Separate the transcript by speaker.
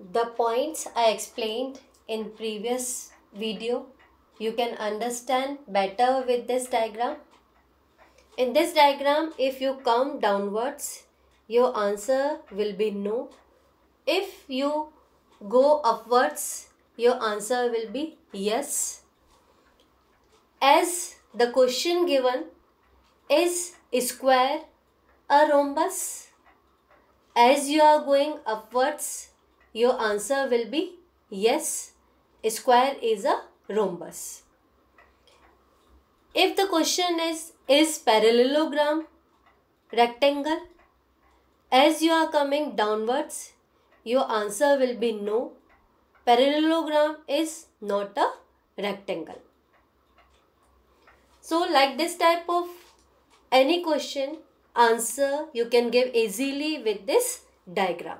Speaker 1: the points I explained in previous video you can understand better with this diagram. In this diagram if you come downwards your answer will be no. If you go upwards your answer will be yes. As the question given is a square a rhombus? As you are going upwards your answer will be yes, square is a rhombus. If the question is, is parallelogram rectangle? As you are coming downwards, your answer will be no. Parallelogram is not a rectangle. So like this type of any question, answer you can give easily with this diagram.